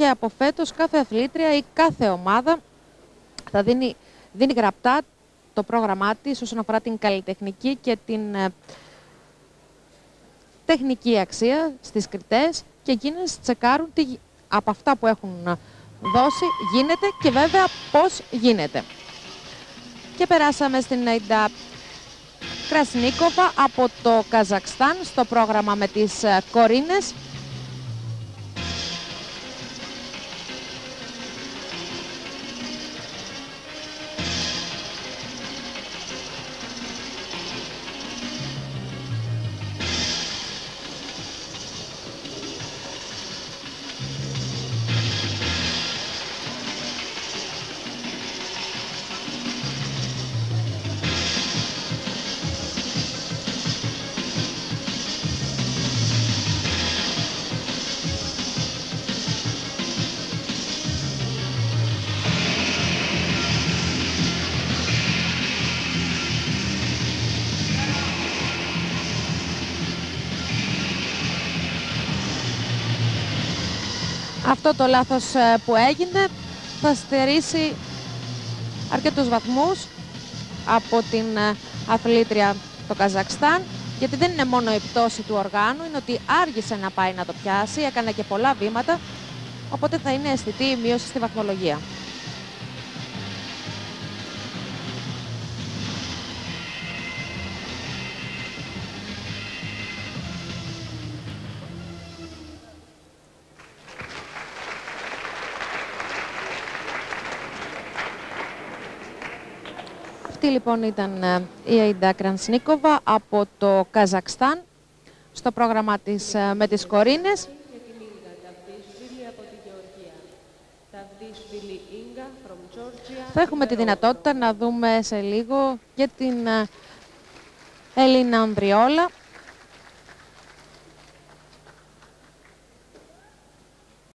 και από φέτος κάθε αθλήτρια ή κάθε ομάδα θα δίνει, δίνει γραπτά το πρόγραμμά της όσον αφορά την καλλιτεχνική και την ε, τεχνική αξία στις κριτές και εκείνες τσεκάρουν τι από αυτά που έχουν δώσει γίνεται και βέβαια πώς γίνεται. Και περάσαμε στην Νέιντα Κρασνίκοβα από το Καζακστάν στο πρόγραμμα με τις ε, κορίνες. Αυτό το λάθος ε, που έγινε θα στερήσει αρκετούς βαθμούς από την ε, αθλήτρια το Καζακστάν γιατί δεν είναι μόνο η πτώση του οργάνου, είναι ότι άργησε να πάει να το πιάσει, έκανε και πολλά βήματα, οπότε θα είναι αισθητή η μείωση στη βαθμολογία. Αυτή λοιπόν ήταν ε, η Αιντά Κρανσνίκοβα από το Καζακστάν στο πρόγραμμα της ε, με τις κορίνες. Θα έχουμε τη δυνατότητα να δούμε σε λίγο και την Ελίνα Ανδριόλα